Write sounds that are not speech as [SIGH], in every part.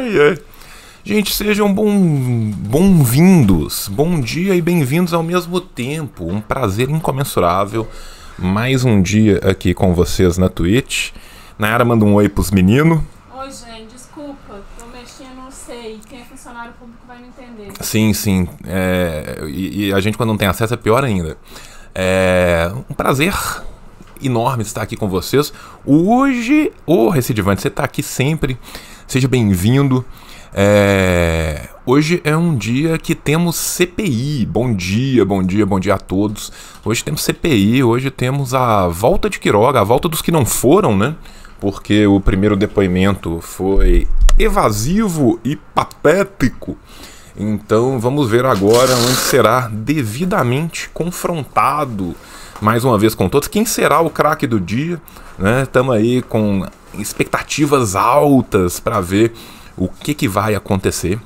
Ai, ai. Gente, sejam bom, bom-vindos, bom dia e bem-vindos ao mesmo tempo. Um prazer incomensurável. Mais um dia aqui com vocês na Twitch. Nayara manda um oi pros meninos. Oi, gente, desculpa. Tô mexendo, não sei. Quem é funcionário público vai me entender. Sim, sim. É, e, e a gente, quando não tem acesso, é pior ainda. É um prazer enorme estar aqui com vocês. Hoje, ô Recidivante, você está aqui sempre. Seja bem-vindo. É, hoje é um dia que temos CPI. Bom dia, bom dia, bom dia a todos. Hoje temos CPI, hoje temos a volta de Quiroga, a volta dos que não foram, né? Porque o primeiro depoimento foi evasivo e patético. Então vamos ver agora onde será devidamente confrontado mais uma vez com todos. Quem será o craque do dia? Estamos né? aí com expectativas altas para ver o que, que vai acontecer.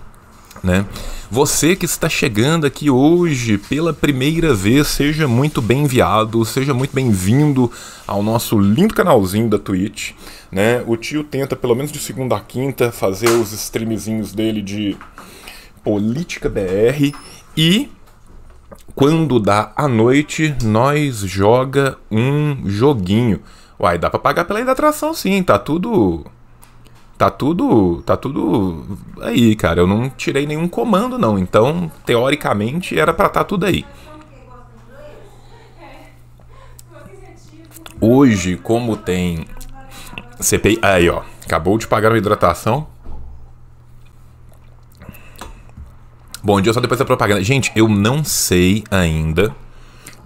Né? Você que está chegando aqui hoje pela primeira vez, seja muito bem-vindo, seja muito bem-vindo ao nosso lindo canalzinho da Twitch. Né? O tio tenta, pelo menos de segunda a quinta, fazer os streamzinhos dele de política BR e quando dá a noite, nós joga um joguinho. Uai, dá pra pagar pela hidratação sim, tá tudo. Tá tudo. Tá tudo aí, cara. Eu não tirei nenhum comando, não. Então, teoricamente, era pra tá tudo aí. Hoje, como tem CPI. Aí, ó. Acabou de pagar a hidratação. Bom dia só depois da propaganda. Gente, eu não sei ainda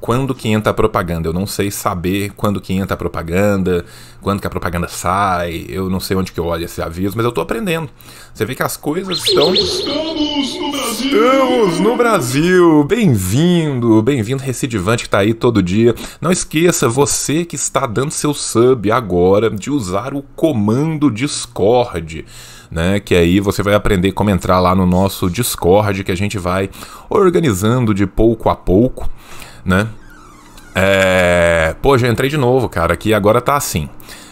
quando que entra a propaganda. Eu não sei saber quando que entra a propaganda, quando que a propaganda sai. Eu não sei onde que eu olho esse aviso, mas eu tô aprendendo. Você vê que as coisas estão. Estamos no Brasil! Estamos no Brasil! Bem-vindo, bem-vindo, Recidivante que tá aí todo dia. Não esqueça, você que está dando seu sub agora, de usar o comando Discord né? Que aí você vai aprender como entrar lá no nosso Discord, que a gente vai organizando de pouco a pouco, né? É... Pô, já entrei de novo, cara, aqui agora tá assim,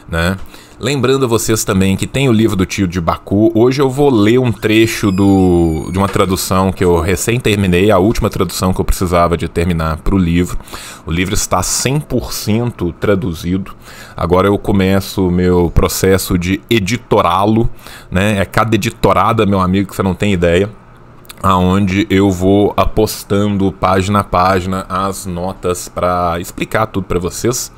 né? Lembrando vocês também que tem o livro do tio de Baku. Hoje eu vou ler um trecho do, de uma tradução que eu recém terminei, a última tradução que eu precisava de terminar para o livro. O livro está 100% traduzido. Agora eu começo o meu processo de editorá-lo. Né? É cada editorada, meu amigo, que você não tem ideia aonde eu vou apostando página a página as notas para explicar tudo para vocês.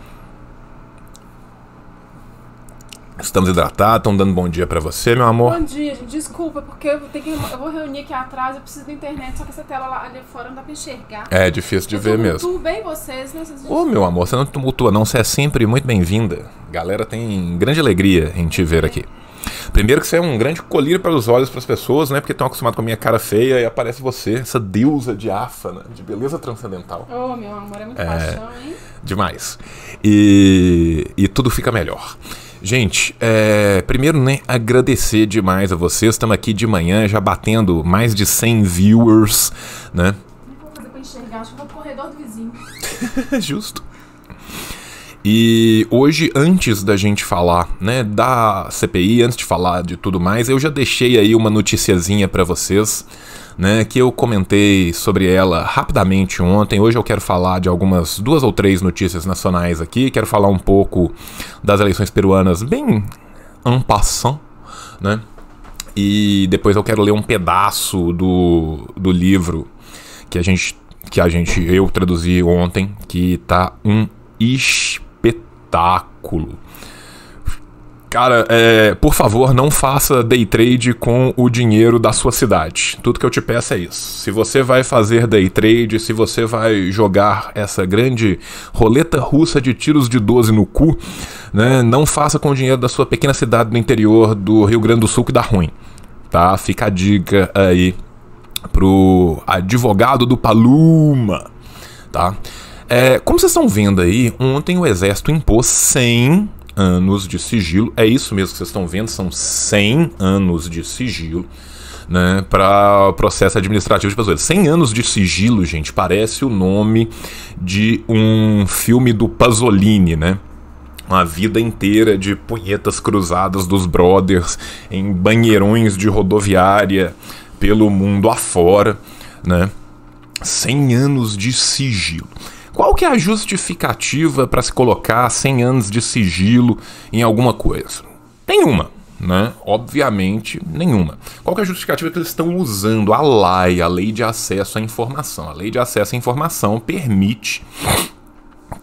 Estamos hidratados, estão dando bom dia para você, meu amor. Bom dia, gente. Desculpa, porque eu vou, ter que, eu vou reunir aqui atrás, eu preciso da internet, só que essa tela lá ali fora não dá pra enxergar. É difícil de eu ver mesmo. Tudo bem vocês, né? Vocês Ô, meu amor, você não tumultua não, você é sempre muito bem-vinda. Galera tem grande alegria em te ver aqui. Primeiro que você é um grande colírio para os olhos para as pessoas, né? Porque estão acostumados com a minha cara feia e aparece você, essa deusa diáfana, de beleza transcendental. Ô, meu amor, é muito É. paixão, hein? Demais. E, e tudo fica melhor. Gente, é, primeiro, né, agradecer demais a vocês. Estamos aqui de manhã já batendo mais de 100 viewers, né? Enxergar, acho que vou pro corredor do vizinho. [LAUGHS] Justo. E hoje, antes da gente falar, né, da CPI, antes de falar de tudo mais, eu já deixei aí uma noticiazinha pra vocês, né, que eu comentei sobre ela rapidamente ontem. Hoje eu quero falar de algumas duas ou três notícias nacionais aqui, quero falar um pouco das eleições peruanas bem en passant, né? E depois eu quero ler um pedaço do, do livro que a gente que a gente eu traduzi ontem, que tá um espetáculo. Cara, é, por favor, não faça day trade com o dinheiro da sua cidade. Tudo que eu te peço é isso. Se você vai fazer day trade, se você vai jogar essa grande roleta russa de tiros de 12 no cu, né, não faça com o dinheiro da sua pequena cidade no interior do Rio Grande do Sul que dá ruim. Tá? Fica a dica aí pro advogado do Paluma, tá? É, como vocês estão vendo aí, ontem o exército impôs 100 anos de sigilo. É isso mesmo que vocês estão vendo, são 100 anos de sigilo. Né, para processo administrativo de pessoas. 100 anos de sigilo, gente, parece o nome de um filme do Pasolini, né? uma vida inteira de punhetas cruzadas dos brothers em banheirões de rodoviária pelo mundo afora, né? 100 anos de sigilo. Qual que é a justificativa para se colocar 100 anos de sigilo em alguma coisa? Nenhuma, né? Obviamente, nenhuma. Qual que é a justificativa que eles estão usando? A LAI, a Lei de Acesso à Informação. A Lei de Acesso à Informação permite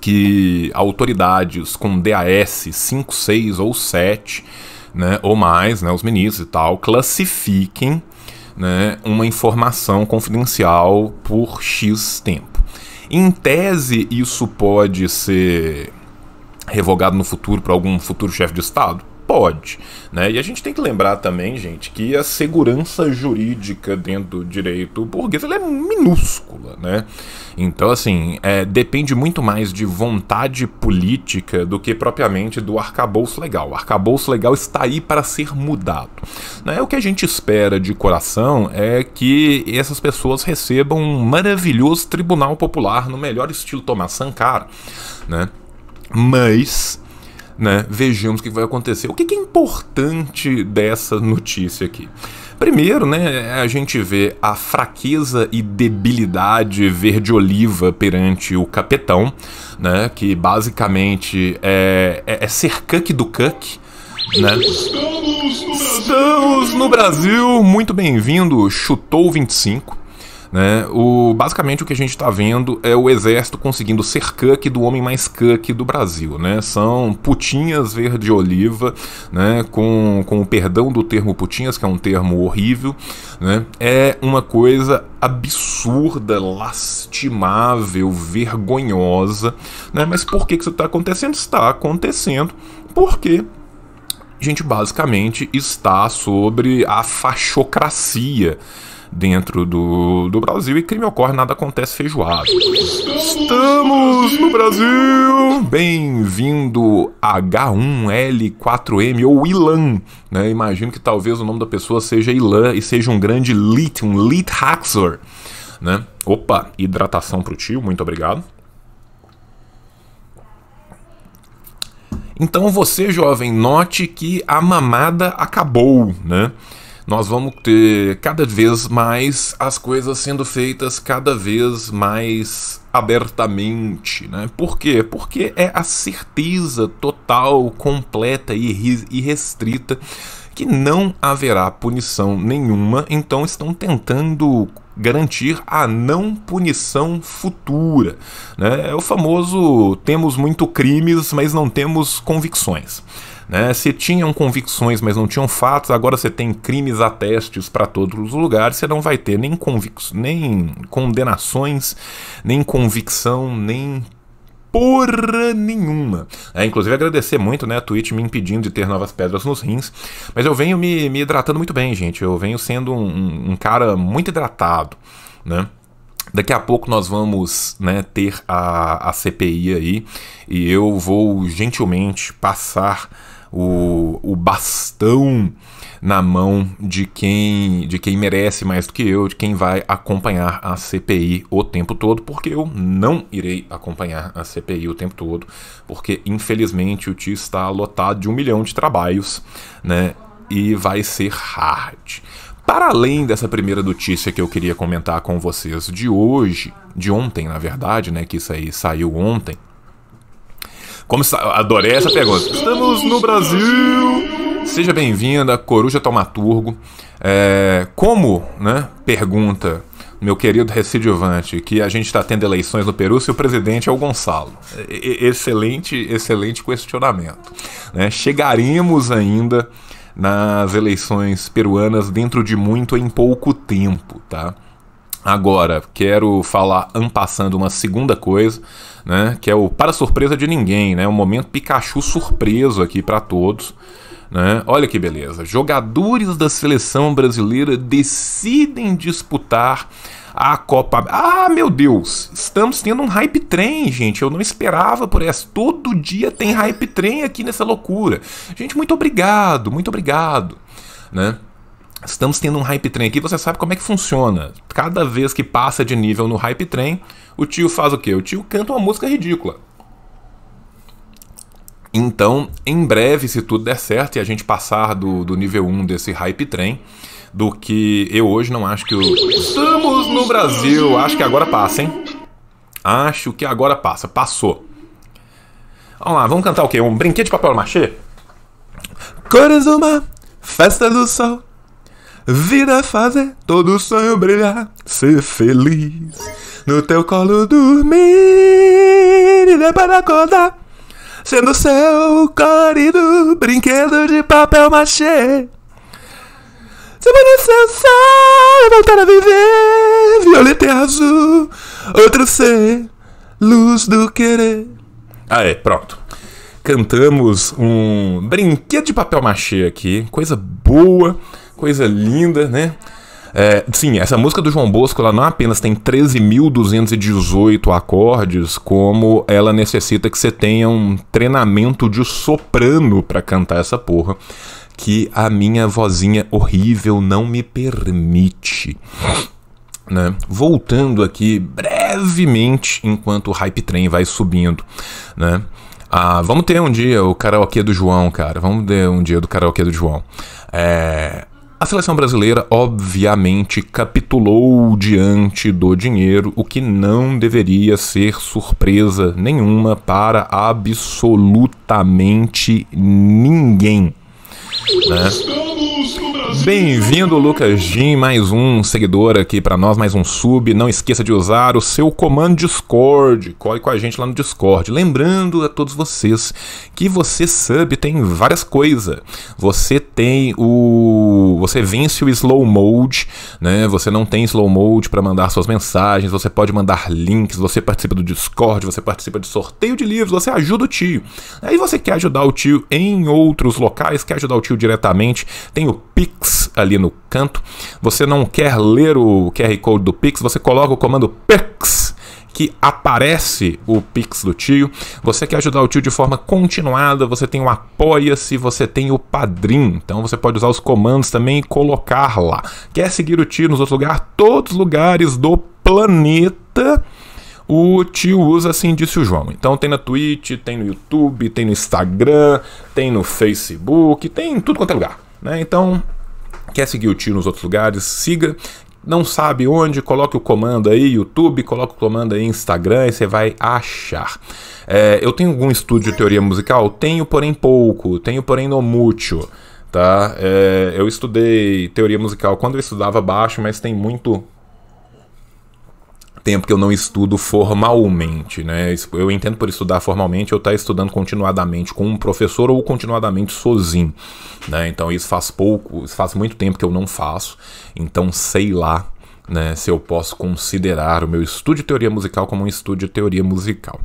que autoridades com DAS 5, 6 ou 7, né, ou mais, né, os ministros e tal, classifiquem né, uma informação confidencial por X tempo. Em tese, isso pode ser revogado no futuro para algum futuro chefe de Estado? Pode, né? E a gente tem que lembrar também, gente, que a segurança jurídica dentro do direito burguês é minúscula, né? Então, assim, é, depende muito mais de vontade política do que propriamente do arcabouço legal. O arcabouço legal está aí para ser mudado. Né? O que a gente espera de coração é que essas pessoas recebam um maravilhoso tribunal popular no melhor estilo Thomas Sankara, né? Mas né, vejamos o que vai acontecer. O que é importante dessa notícia aqui? Primeiro, né, a gente vê a fraqueza e debilidade verde-oliva perante o capetão, né, que basicamente é, é, é ser cuck do cuck, né? Estamos no Brasil, muito bem-vindo, chutou 25. Né? O, basicamente o que a gente está vendo é o exército conseguindo ser cuck do homem mais cuck do Brasil. Né? São putinhas verde-oliva, né? com, com o perdão do termo putinhas, que é um termo horrível. Né? É uma coisa absurda, lastimável, vergonhosa. Né? Mas por que, que isso está acontecendo? Está acontecendo porque a gente basicamente está sobre a fachocracia dentro do, do Brasil e crime ocorre, nada acontece feijoado. Estamos no Brasil! Bem-vindo H1L4M ou Ilan. Né? Imagino que talvez o nome da pessoa seja Ilan e seja um grande lit, um lit haxor. Né? Opa, hidratação pro tio, muito obrigado. Então você, jovem, note que a mamada acabou, né? Nós vamos ter cada vez mais as coisas sendo feitas cada vez mais abertamente, né? Por quê? Porque é a certeza total, completa e restrita que não haverá punição nenhuma, então estão tentando garantir a não punição futura. Né? É o famoso temos muito crimes, mas não temos convicções. Né? Se tinham convicções, mas não tinham fatos, agora você tem crimes a testes para todos os lugares, você não vai ter nem, nem condenações, nem convicção, nem porra nenhuma. É, inclusive agradecer muito, né, a Twitch me impedindo de ter novas pedras nos rins, mas eu venho me, me hidratando muito bem, gente. Eu venho sendo um, um cara muito hidratado, né? Daqui a pouco nós vamos né, ter a, a CPI aí e eu vou gentilmente passar o, o bastão na mão de quem, de quem merece mais do que eu, de quem vai acompanhar a CPI o tempo todo, porque eu não irei acompanhar a CPI o tempo todo, porque infelizmente o tio está lotado de um milhão de trabalhos, né? E vai ser hard. Para além dessa primeira notícia que eu queria comentar com vocês de hoje, de ontem, na verdade, né? Que isso aí saiu ontem. Como adorei essa pergunta. Estamos no Brasil. Seja bem-vinda, Coruja Tomaturgo. É, como, né? Pergunta meu querido recidivante, que a gente está tendo eleições no Peru se o presidente é o Gonçalo. Excelente, excelente questionamento. Né? Chegaremos ainda nas eleições peruanas dentro de muito em pouco tempo, tá? Agora, quero falar ampassando uma segunda coisa, né, que é o para surpresa de ninguém, né, o momento Pikachu surpreso aqui para todos, né? Olha que beleza. Jogadores da seleção brasileira decidem disputar a Copa. Ah, meu Deus! Estamos tendo um hype trem, gente. Eu não esperava por essa. Todo dia tem hype trem aqui nessa loucura. Gente, muito obrigado, muito obrigado, né? Estamos tendo um hype train aqui, você sabe como é que funciona. Cada vez que passa de nível no hype train, o tio faz o quê? O tio canta uma música ridícula. Então, em breve, se tudo der certo e a gente passar do, do nível 1 desse hype trem, do que eu hoje não acho que o. Estamos no Brasil! Acho que agora passa, hein? Acho que agora passa. Passou. Vamos lá, vamos cantar o quê? Um brinquedo de papel machê? Cores mar, festa do sol. Vida fazer, todo sonho brilhar, ser feliz. No teu colo dormir e depois acordar. Sendo seu colorido brinquedo de papel machê. Se parecer sol, voltar a viver, violeta e azul, outro ser, luz do querer. Aê, pronto. Cantamos um brinquedo de papel machê aqui, coisa boa, coisa linda, né? É, sim, essa música do João Bosco ela não apenas tem 13.218 acordes, como ela necessita que você tenha um treinamento de soprano para cantar essa porra, que a minha vozinha horrível não me permite. Né? Voltando aqui brevemente enquanto o hype train vai subindo, né? Ah, vamos ter um dia o karaokê do João, cara. Vamos ter um dia do karaokê do João. É, a seleção brasileira, obviamente, capitulou diante do dinheiro, o que não deveria ser surpresa nenhuma para absolutamente ninguém. Né? Bem-vindo, Lucas Jim, mais um seguidor aqui para nós, mais um sub. Não esqueça de usar o seu comando Discord. Corre com a gente lá no Discord. Lembrando a todos vocês que você sub tem várias coisas. Você tem o. Você vence o slow mode, né? Você não tem slow mode para mandar suas mensagens. Você pode mandar links. Você participa do Discord. Você participa de sorteio de livros. Você ajuda o tio. Aí você quer ajudar o tio em outros locais, quer ajudar o tio diretamente. Tem o Pix ali no canto. Você não quer ler o QR Code do Pix, você coloca o comando Pix que aparece o Pix do tio. Você quer ajudar o tio de forma continuada, você tem o Apoia-se, você tem o Padrim. Então você pode usar os comandos também e colocar lá. Quer seguir o tio nos outros lugares? Todos os lugares do planeta o tio usa assim, disse o João. Então tem na Twitch, tem no YouTube, tem no Instagram, tem no Facebook, tem em tudo quanto é lugar. Né? Então, quer seguir o tio nos outros lugares, siga. Não sabe onde, coloque o comando aí, YouTube, coloque o comando aí, Instagram, e você vai achar. É, eu tenho algum estudo de teoria musical? Tenho, porém pouco. Tenho, porém no mútil. Tá? É, eu estudei teoria musical quando eu estudava baixo, mas tem muito tempo que eu não estudo formalmente, né? Eu entendo por estudar formalmente eu estar tá estudando continuadamente com um professor ou continuadamente sozinho, né? Então isso faz pouco, isso faz muito tempo que eu não faço, então sei lá, né, se eu posso considerar o meu estudo de teoria musical como um estudo de teoria musical.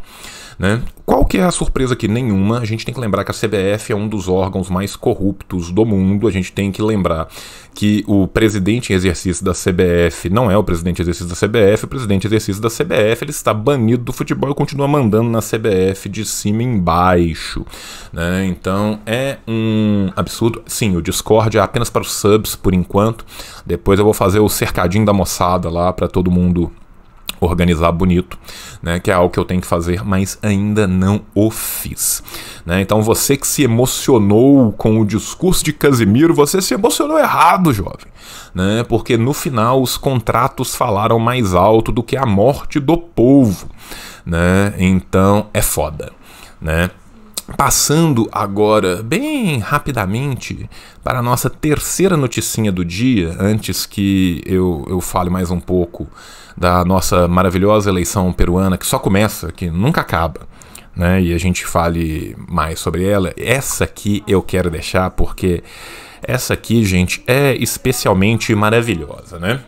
Né? Qual que é a surpresa aqui? Nenhuma. A gente tem que lembrar que a CBF é um dos órgãos mais corruptos do mundo. A gente tem que lembrar que o presidente em exercício da CBF não é o presidente em exercício da CBF, o presidente em exercício da CBF ele está banido do futebol e continua mandando na CBF de cima embaixo. Né? Então é um absurdo. Sim, o Discord é apenas para os subs por enquanto. Depois eu vou fazer o cercadinho da moçada lá para todo mundo organizar bonito, né, que é algo que eu tenho que fazer, mas ainda não o fiz. Né? Então você que se emocionou com o discurso de Casimiro, você se emocionou errado, jovem, né? porque no final os contratos falaram mais alto do que a morte do povo. Né? Então é foda. Né? Passando agora, bem rapidamente, para a nossa terceira noticinha do dia, antes que eu, eu fale mais um pouco da nossa maravilhosa eleição peruana, que só começa, que nunca acaba, né? E a gente fale mais sobre ela. Essa aqui eu quero deixar porque essa aqui, gente, é especialmente maravilhosa, né?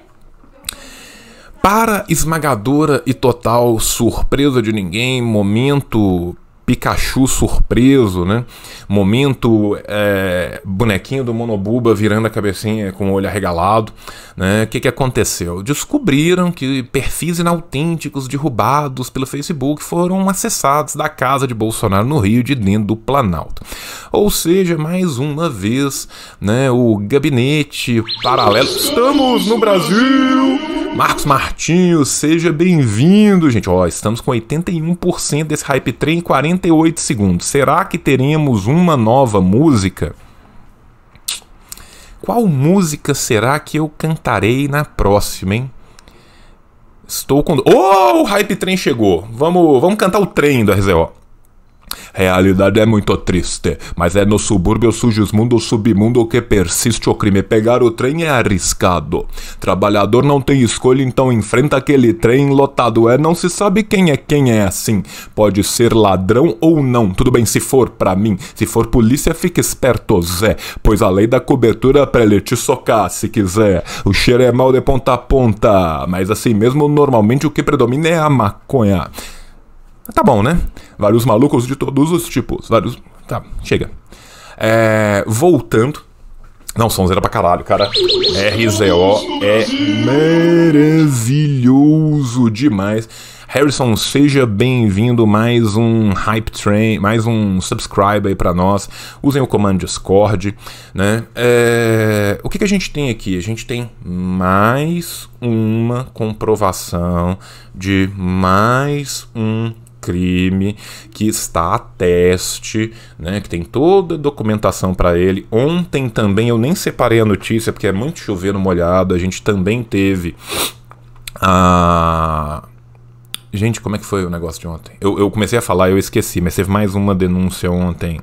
Para esmagadora e total surpresa de ninguém, momento Pikachu surpreso, né? Momento é, bonequinho do Monobuba virando a cabecinha com o olho arregalado, né? O que, que aconteceu? Descobriram que perfis inautênticos derrubados pelo Facebook foram acessados da casa de Bolsonaro no Rio de dentro do Planalto. Ou seja, mais uma vez, né? O gabinete paralelo. Estamos no Brasil! Marcos Martinho, seja bem-vindo, gente. Ó, estamos com 81% desse hype train em 48 segundos. Será que teremos uma nova música? Qual música será que eu cantarei na próxima, hein? Estou com. Oh, o hype train chegou. Vamos, vamos cantar o trem do RZO. Realidade é muito triste, mas é no subúrbio sujismundo submundo que persiste o crime. Pegar o trem é arriscado. Trabalhador não tem escolha, então enfrenta aquele trem lotado. É, não se sabe quem é quem é assim. Pode ser ladrão ou não. Tudo bem se for pra mim. Se for polícia, fique esperto, Zé. Pois a lei da cobertura é pra ele te socar se quiser. O cheiro é mal de ponta a ponta. Mas assim mesmo, normalmente o que predomina é a maconha. Tá bom, né? Vários malucos de todos os tipos. Vários. Tá, chega. É, voltando. Não, sonzeira pra caralho, cara. RZO é maravilhoso demais. Harrison, seja bem-vindo. Mais um Hype Train, mais um subscribe aí pra nós. Usem o comando Discord, né? É, o que, que a gente tem aqui? A gente tem mais uma comprovação de mais um crime que está a teste, né, que tem toda a documentação para ele. Ontem também eu nem separei a notícia porque é muito chover no molhado. A gente também teve a Gente, como é que foi o negócio de ontem? Eu, eu comecei a falar, eu esqueci, mas teve mais uma denúncia ontem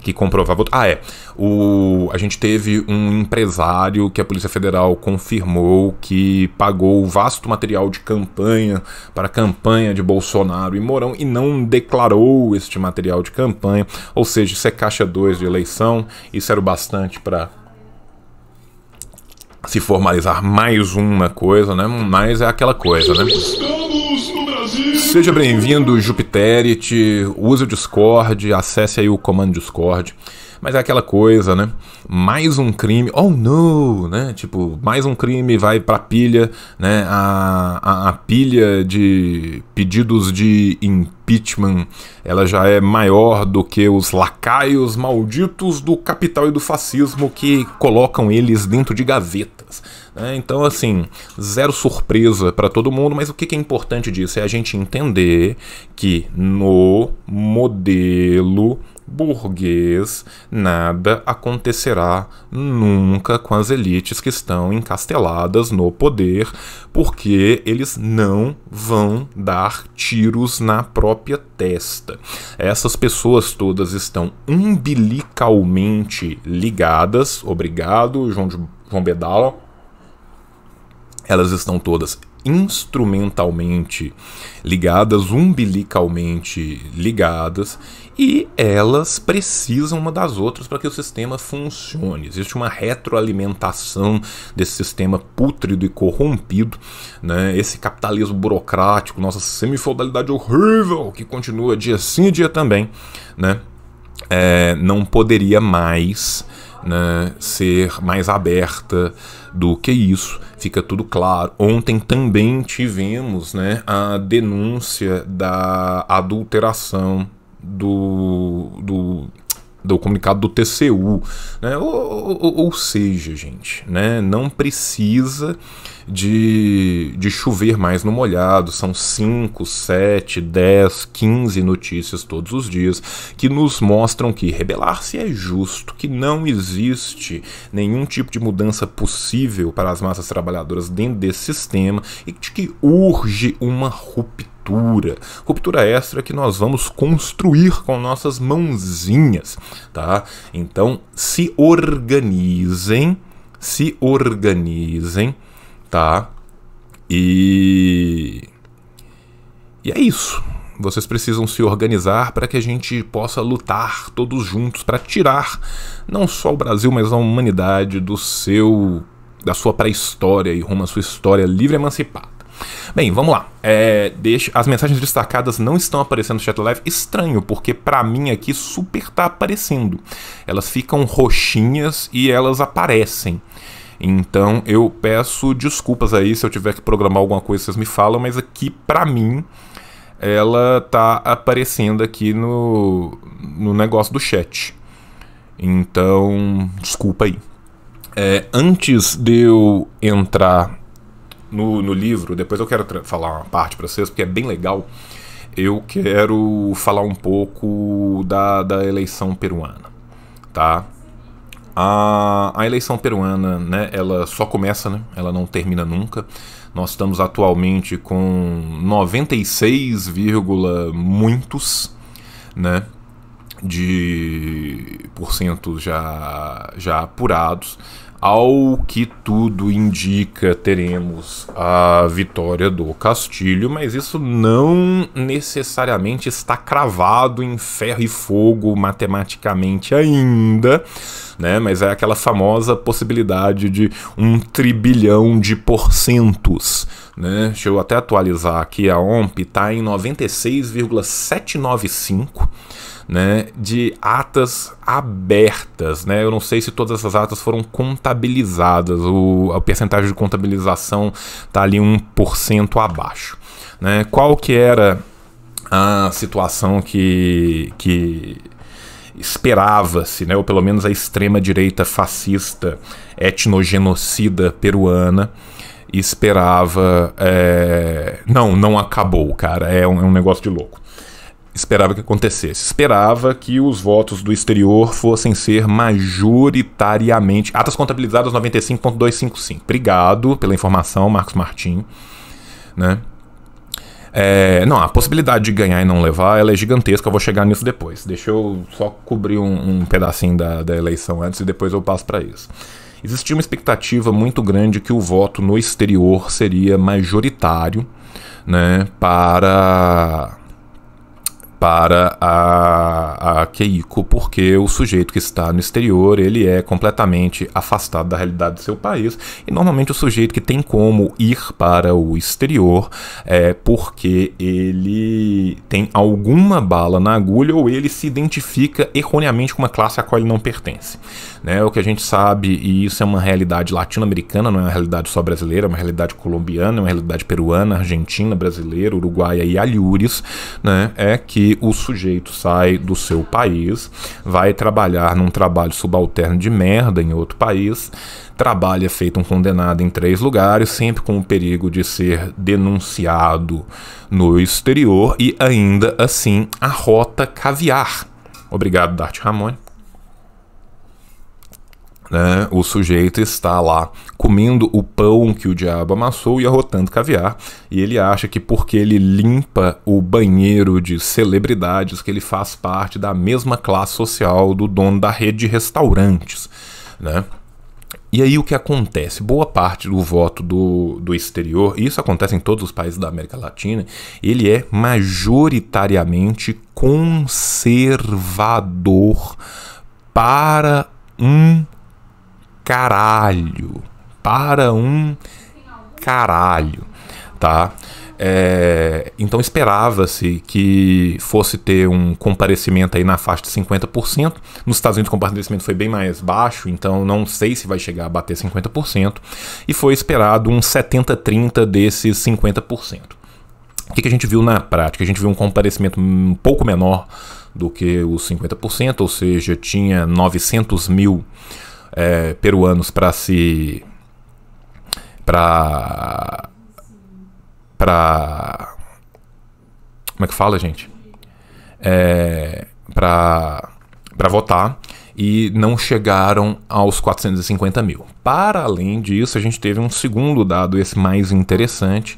que comprovava. Ah, é. O, a gente teve um empresário que a Polícia Federal confirmou que pagou vasto material de campanha para a campanha de Bolsonaro e Mourão e não declarou este material de campanha. Ou seja, isso é caixa 2 de eleição. Isso era o bastante para se formalizar mais uma coisa, né? Mas é aquela coisa, né? Seja bem-vindo, Jupiterit. Use o Discord, acesse aí o comando Discord. Mas é aquela coisa, né? Mais um crime, oh no, né? Tipo, mais um crime vai pra pilha, né? A, a, a pilha de pedidos de impeachment, ela já é maior do que os lacaios malditos do capital e do fascismo que colocam eles dentro de gavetas. Né? Então, assim, zero surpresa para todo mundo, mas o que é importante disso é a gente entender que no modelo burguês, nada acontecerá nunca com as elites que estão encasteladas no poder, porque eles não vão dar tiros na própria testa. Essas pessoas todas estão umbilicalmente ligadas. Obrigado, João, de, João Bedala. Elas estão todas instrumentalmente ligadas, umbilicalmente ligadas, e elas precisam uma das outras para que o sistema funcione. Existe uma retroalimentação desse sistema pútrido e corrompido, né? esse capitalismo burocrático, nossa semifeudalidade horrível, que continua dia sim dia também, né? É, não poderia mais né, ser mais aberta do que isso, fica tudo claro. Ontem também tivemos né, a denúncia da adulteração do, do, do comunicado do TCU. Né? Ou, ou, ou, seja, gente, né? não precisa de, de chover mais no molhado. São 5, 7, 10, 15 notícias todos os dias que nos mostram que rebelar-se é justo, que não existe nenhum tipo de mudança possível para as massas trabalhadoras dentro desse sistema e de que urge uma ruptura ruptura. Ruptura extra que nós vamos construir com nossas mãozinhas, tá? Então, se organizem, se organizem, tá? E e é isso. Vocês precisam se organizar para que a gente possa lutar todos juntos para tirar não só o Brasil, mas a humanidade do seu da sua pré-história e rumo à sua história livre e emancipada. Bem, vamos lá. É, deixa, as mensagens destacadas não estão aparecendo no chat live. Estranho, porque para mim aqui super tá aparecendo. Elas ficam roxinhas e elas aparecem. Então eu peço desculpas aí se eu tiver que programar alguma coisa, vocês me falam, mas aqui para mim ela tá aparecendo aqui no, no negócio do chat. Então, desculpa aí. É, antes de eu entrar no, no livro, depois eu quero falar uma parte para vocês, porque é bem legal. Eu quero falar um pouco da, da eleição peruana, tá? A, a eleição peruana, né, ela só começa, né? Ela não termina nunca. Nós estamos atualmente com 96, muitos, né? De porcentos já, já apurados. Ao que tudo indica, teremos a vitória do Castilho, mas isso não necessariamente está cravado em ferro e fogo matematicamente ainda, né? Mas é aquela famosa possibilidade de um tribilhão de porcentos, né? Deixa eu até atualizar aqui, a OMP está em 96,795 né, de atas abertas. Né? Eu não sei se todas essas atas foram contabilizadas, o, a percentagem de contabilização está ali 1% abaixo. Né? Qual que era a situação que, que esperava-se, né, ou pelo menos a extrema-direita fascista etnogenocida peruana esperava. É... Não, não acabou, cara. É um, é um negócio de louco esperava que acontecesse? Esperava que os votos do exterior fossem ser majoritariamente. Atas contabilizadas 95,255. Obrigado pela informação, Marcos Martim. Né? É, não, a possibilidade de ganhar e não levar ela é gigantesca, eu vou chegar nisso depois. Deixa eu só cobrir um, um pedacinho da, da eleição antes e depois eu passo para isso. Existia uma expectativa muito grande que o voto no exterior seria majoritário né, para para a, a Keiko, porque o sujeito que está no exterior ele é completamente afastado da realidade do seu país e normalmente o sujeito que tem como ir para o exterior é porque ele tem alguma bala na agulha ou ele se identifica erroneamente com uma classe a qual ele não pertence. Né? O que a gente sabe, e isso é uma realidade latino-americana, não é uma realidade só brasileira, é uma realidade colombiana, é uma realidade peruana, argentina, brasileira, uruguaia e alhures, né? é que o sujeito sai do seu país, vai trabalhar num trabalho subalterno de merda em outro país, trabalha feito um condenado em três lugares, sempre com o perigo de ser denunciado no exterior e ainda assim a rota caviar. Obrigado, Dart Ramon né, o sujeito está lá comendo o pão que o diabo amassou e arrotando caviar, e ele acha que porque ele limpa o banheiro de celebridades, que ele faz parte da mesma classe social do dono da rede de restaurantes. Né? E aí o que acontece? Boa parte do voto do, do exterior, e isso acontece em todos os países da América Latina, ele é majoritariamente conservador para um caralho. Para um caralho, tá? É, então esperava-se que fosse ter um comparecimento aí na faixa de 50%. Nos Estados Unidos o comparecimento foi bem mais baixo, então não sei se vai chegar a bater 50%. E foi esperado um 70-30 desses 50%. O que, que a gente viu na prática? A gente viu um comparecimento um pouco menor do que os 50%, ou seja, tinha 900 mil é, peruanos para se para para como é que fala gente é, para para votar e não chegaram aos 450 mil. Para além disso, a gente teve um segundo dado, esse mais interessante,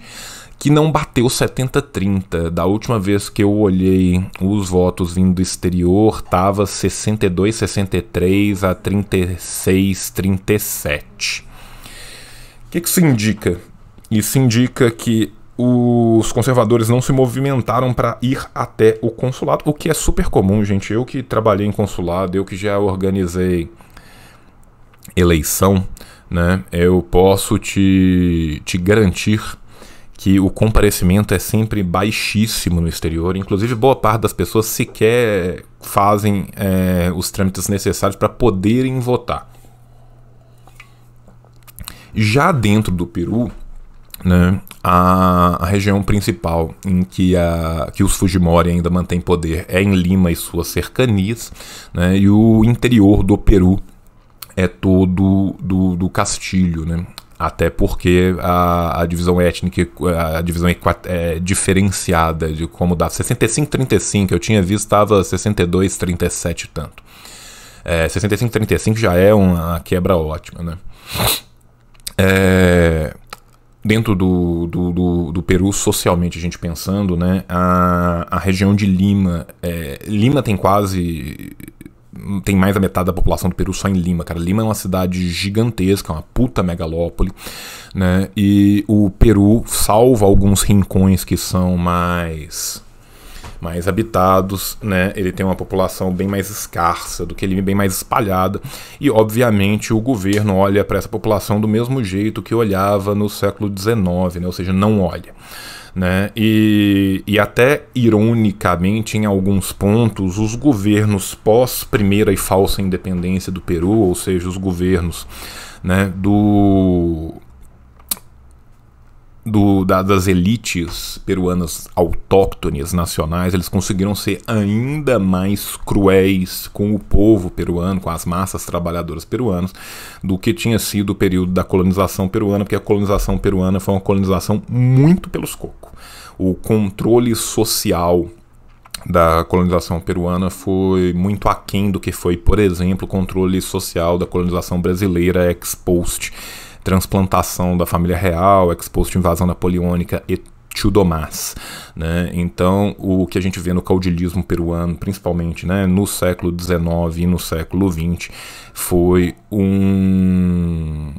que não bateu 70-30. Da última vez que eu olhei os votos vindo do exterior, tava 62-63 a 36-37. O que, que isso indica? Isso indica que os conservadores não se movimentaram para ir até o consulado, o que é super comum, gente. Eu que trabalhei em consulado, eu que já organizei eleição, né? Eu posso te, te garantir que o comparecimento é sempre baixíssimo no exterior. Inclusive, boa parte das pessoas sequer fazem é, os trâmites necessários para poderem votar. Já dentro do Peru, né, a, a, região principal em que, a, que os Fujimori ainda mantêm poder é em Lima e suas cercanias, né, e o interior do Peru é todo do, do Castilho. Né? Até porque a, a divisão étnica, a divisão é, diferenciada de como dá 65-35, eu tinha visto estava 62-37 tanto. É, 65-35 já é uma quebra ótima, né? É, dentro do, do, do, do, Peru, socialmente a gente pensando, né, a, a região de Lima, é, Lima tem quase tem mais da metade da população do Peru só em Lima, cara. Lima é uma cidade gigantesca, uma puta megalópole, né? E o Peru, salva alguns rincões que são mais mais habitados, né? Ele tem uma população bem mais escassa do que ele bem mais espalhada e obviamente o governo olha para essa população do mesmo jeito que olhava no século XIX, né? Ou seja, não olha. Né? E, e até ironicamente, em alguns pontos, os governos pós primeira e falsa independência do Peru, ou seja, os governos né, do do, da, das elites peruanas autóctones nacionais, eles conseguiram ser ainda mais cruéis com o povo peruano, com as massas trabalhadoras peruanas, do que tinha sido o período da colonização peruana, porque a colonização peruana foi uma colonização muito pelos cocos. O controle social da colonização peruana foi muito aquém do que foi, por exemplo, o controle social da colonização brasileira ex post transplantação da família real, exposto invasão napoleônica e Chudomás, né? Então, o que a gente vê no caudilismo peruano, principalmente, né, no século XIX e no século XX, foi um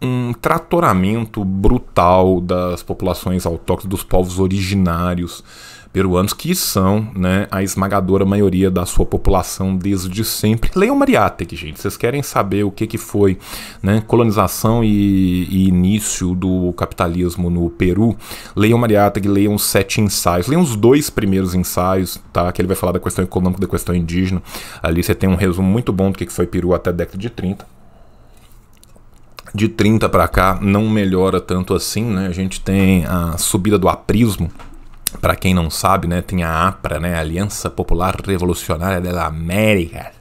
um tratoramento brutal das populações autóctones, dos povos originários peruanos, que são né, a esmagadora maioria da sua população desde sempre. Leiam Mariátegui, gente. Vocês querem saber o que, que foi né, colonização e, e, início do capitalismo no Peru? Leiam Mariátegui, leiam os sete ensaios. Leiam os dois primeiros ensaios, tá? que ele vai falar da questão econômica da questão indígena. Ali você tem um resumo muito bom do que foi Peru até a década de 30 de 30 para cá não melhora tanto assim, né? A gente tem a subida do aprismo, para quem não sabe, né, tem a APRA, né, Aliança Popular Revolucionária da América,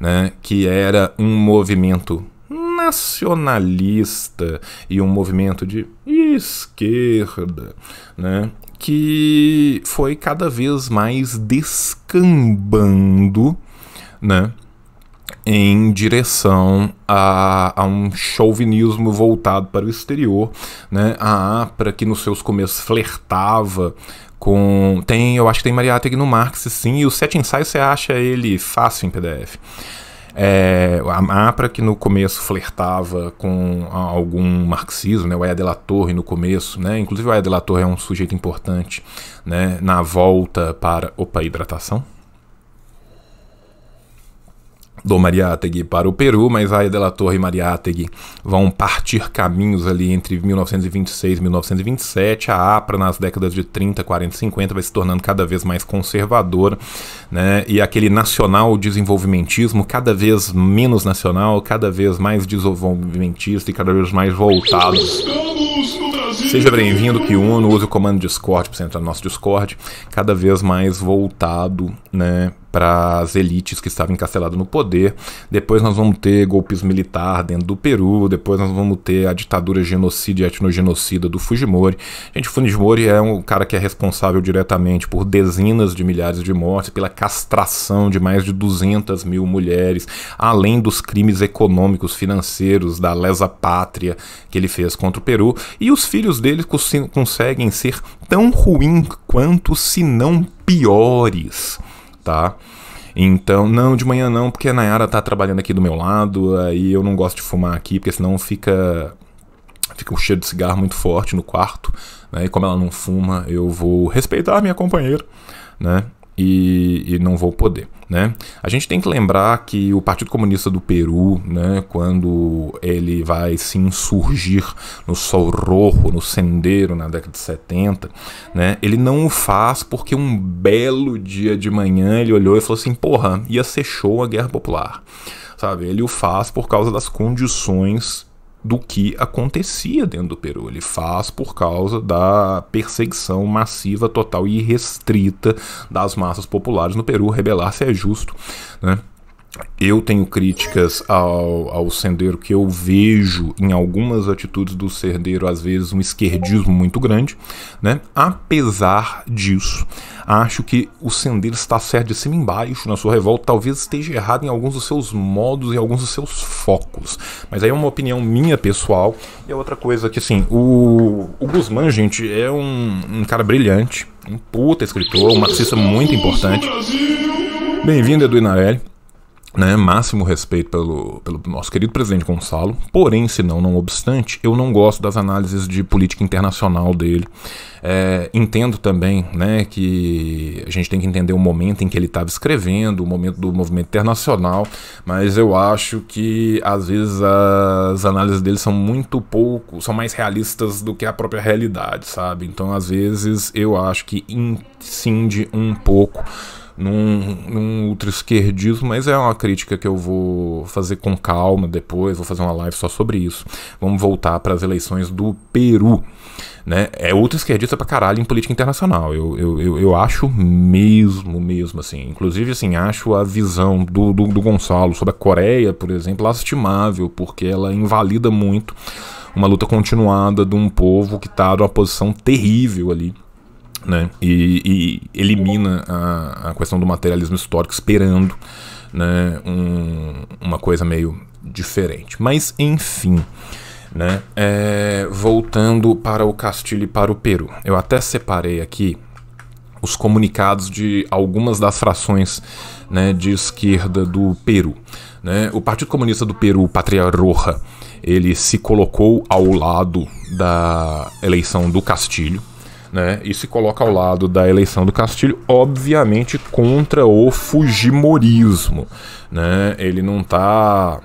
né, que era um movimento nacionalista e um movimento de esquerda, né, que foi cada vez mais descambando, né, em direção a, a, um chauvinismo voltado para o exterior, né? A APRA que nos seus começos flertava com tem, eu acho que tem Mariátegui no Marx, sim, e o Sete Ensaios você acha ele fácil em PDF. É, a APRA que no começo flertava com algum marxismo, né? o Aya de la Torre no começo, né? inclusive o Aya de la Torre é um sujeito importante né? na volta para... Opa, hidratação? Do Mariátegui para o Peru, mas a de la Torre e Mariátegui vão partir caminhos ali entre 1926 e 1927. A APRA, nas décadas de 30, 40 e 50, vai se tornando cada vez mais conservadora, né? e aquele nacional desenvolvimentismo cada vez menos nacional, cada vez mais desenvolvimentista e cada vez mais voltado. Seja bem-vindo, que uno, use o comando Discord para entrar no nosso Discord, cada vez mais voltado né, para as elites que estavam encasteladas no poder. Depois nós vamos ter golpes militar dentro do Peru, depois nós vamos ter a ditadura genocida e etnogenocida do Fujimori. Gente, Fujimori é um cara que é responsável diretamente por dezenas de milhares de mortes, pela castração de mais de 200 mil mulheres, além dos crimes econômicos, financeiros, da lesa pátria que ele fez contra o Peru. E os filhos dele cons conseguem ser tão ruins quanto, se não piores tá? Então, não, de manhã não, porque a Nayara tá trabalhando aqui do meu lado, aí eu não gosto de fumar aqui, porque senão fica fica um cheiro de cigarro muito forte no quarto, né? E como ela não fuma, eu vou respeitar minha companheira, né? E, e, não vou poder. Né? A gente tem que lembrar que o Partido Comunista do Peru, né, quando ele vai se insurgir no Sol Rojo, no Sendeiro, na década de 70, né, ele não o faz porque um belo dia de manhã ele olhou e falou assim: porra, ia ser show a guerra popular. Sabe? Ele o faz por causa das condições do que acontecia dentro do Peru. Ele faz por causa da perseguição massiva, total e restrita das massas populares no Peru. Rebelar-se é justo, né? Eu tenho críticas ao, ao Sendeiro que eu vejo em algumas atitudes do Sendeiro, às vezes, um esquerdismo muito grande. Né? Apesar disso, acho que o Sendeiro está certo de cima embaixo na sua revolta, talvez esteja errado em alguns dos seus modos e alguns dos seus focos. Mas aí é uma opinião minha pessoal. E é outra coisa que, assim, o, o Guzmán, gente, é um, um cara brilhante, um puta escritor, um marxista muito importante. Bem-vindo, Edu Inarelli né, máximo respeito pelo, pelo nosso querido presidente Gonçalo, porém, se não, não obstante, eu não gosto das análises de política internacional dele. É, entendo também né, que a gente tem que entender o momento em que ele estava escrevendo, o momento do movimento internacional, mas eu acho que às vezes as análises dele são muito pouco, são mais realistas do que a própria realidade, sabe? Então, às vezes, eu acho que incide um pouco num, num ultra-esquerdismo, mas é uma crítica que eu vou fazer com calma depois, vou fazer uma live só sobre isso. Vamos voltar para as eleições do Peru. Né? É ultra-esquerdista pra caralho em política internacional. Eu, eu, eu, eu, acho mesmo, mesmo assim. Inclusive, assim, acho a visão do, do, do Gonçalo sobre a Coreia, por exemplo, lastimável, porque ela invalida muito uma luta continuada de um povo que está numa posição terrível ali né? E, e elimina a, a, questão do materialismo histórico, esperando né, um, uma coisa meio diferente. Mas, enfim, né, é, voltando para o Castilho e para o Peru. Eu até separei aqui os comunicados de algumas das frações né, de esquerda do Peru. Né? O Partido Comunista do Peru, Patria Roja, ele se colocou ao lado da eleição do Castilho, né, e se coloca ao lado da eleição do Castilho, obviamente contra o Fujimorismo. Né? Ele não está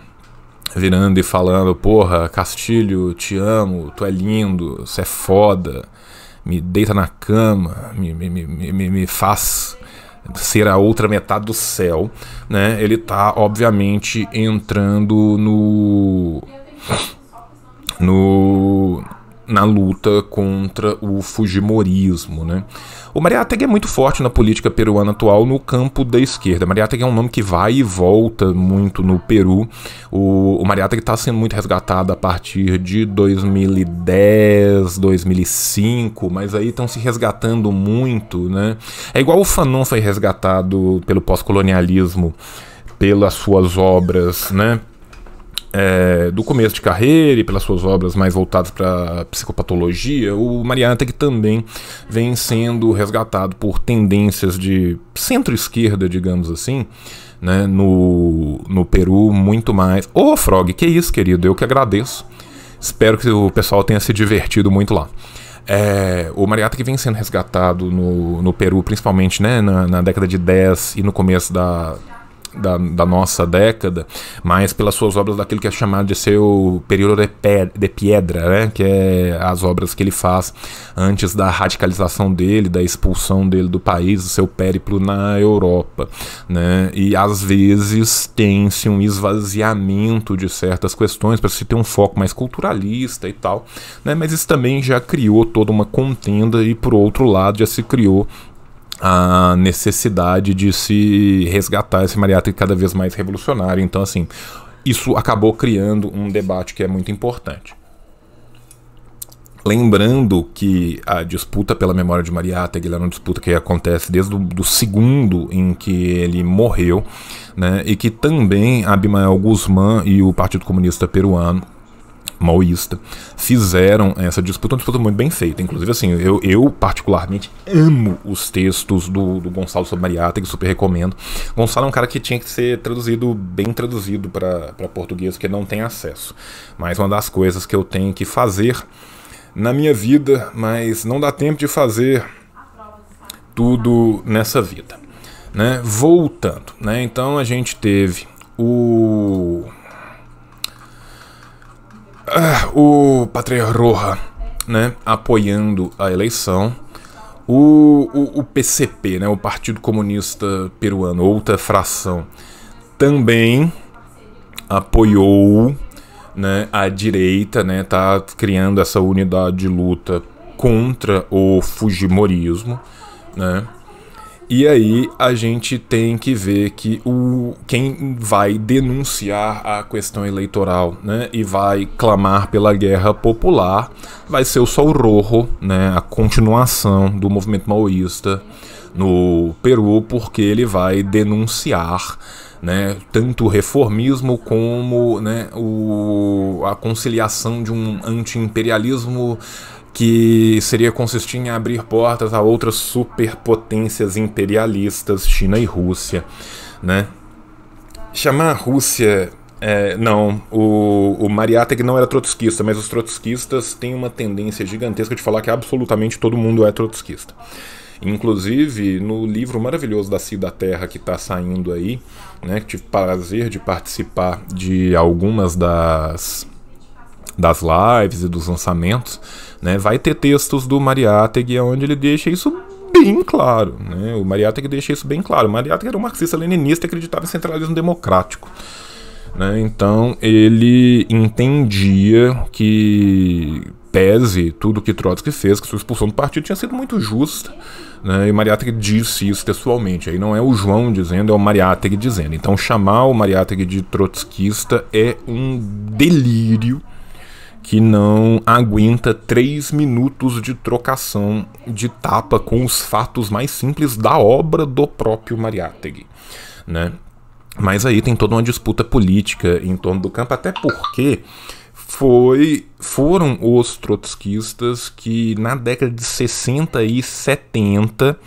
virando e falando, porra, Castilho, te amo, tu é lindo, você é foda, me deita na cama, me, me, me, me, me faz ser a outra metade do céu, né? Ele tá obviamente entrando no no na luta contra o Fujimorismo, né? O Mariátegui é muito forte na política peruana atual no campo da esquerda. Mariátegui é um nome que vai e volta muito no Peru. O, o Mariátegui está sendo muito resgatado a partir de 2010, 2005, mas aí estão se resgatando muito, né? É igual o Fanon foi resgatado pelo pós-colonialismo pelas suas obras, né? É, do começo de carreira e pelas suas obras mais voltadas para psicopatologia, o Mariátegui também vem sendo resgatado por tendências de centro-esquerda, digamos assim, né, no, no Peru muito mais. Ô, oh, Frog, que isso, querido, eu que agradeço. Espero que o pessoal tenha se divertido muito lá. É, o Mariátegui vem sendo resgatado no, no Peru, principalmente né, na, na década de 10 e no começo da, da, da, nossa década, mas pelas suas obras daquilo que é chamado de seu período de, pe de piedra, né? que é as obras que ele faz antes da radicalização dele, da expulsão dele do país, do seu périplo na Europa. Né? E às vezes tem-se um esvaziamento de certas questões para se ter um foco mais culturalista e tal, né? mas isso também já criou toda uma contenda e por outro lado já se criou a necessidade de se resgatar esse mariátegui cada vez mais revolucionário. Então, assim, isso acabou criando um debate que é muito importante. Lembrando que a disputa pela memória de Mariátegui é uma disputa que acontece desde o do segundo em que ele morreu, né, e que também Abimael Guzmán e o Partido Comunista Peruano maoísta, fizeram essa disputa, uma disputa muito bem feita. Inclusive, assim, eu, eu particularmente amo os textos do, do Gonçalo sobre Mariátegui, super recomendo. Gonçalo é um cara que tinha que ser traduzido, bem traduzido para português, que não tem acesso. Mas uma das coisas que eu tenho que fazer na minha vida, mas não dá tempo de fazer tudo nessa vida. Né? Voltando, né? então a gente teve o o Patria Roja, né, apoiando a eleição. O, o, o, PCP, né, o Partido Comunista Peruano, outra fração, também apoiou né, a direita, né, tá criando essa unidade de luta contra o Fujimorismo, né? E aí a gente tem que ver que o quem vai denunciar a questão eleitoral, né, e vai clamar pela guerra popular, vai ser o Sol Rojo, né, a continuação do movimento maoísta no Peru, porque ele vai denunciar né, tanto o reformismo como né, o, a conciliação de um anti-imperialismo que seria consistir em abrir portas a outras superpotências imperialistas, China e Rússia, né? Chamar a Rússia é, não, o, o Mariátegui não era trotskista, mas os trotskistas têm uma tendência gigantesca de falar que absolutamente todo mundo é trotskista. Inclusive, no livro maravilhoso da Cida Terra que está saindo aí, né, que tive prazer de participar de algumas das, das lives e dos lançamentos, né, vai ter textos do Mariátegui onde ele deixa isso bem claro. Né? O Mariátegui deixa isso bem claro. O Mariátegui era um marxista-leninista e acreditava em centralismo democrático. Né? Então ele entendia que, pese tudo que Trotsky fez, que sua expulsão do partido tinha sido muito justa. Né? E Mariátegui disse isso textualmente. Aí não é o João dizendo, é o Mariátegui dizendo. Então chamar o Mariátegui de trotskista é um delírio que não aguenta três minutos de trocação de tapa com os fatos mais simples da obra do próprio Mariátegui, né? Mas aí tem toda uma disputa política em torno do campo, até porque foi, foram os trotskistas que na década de 60 e 70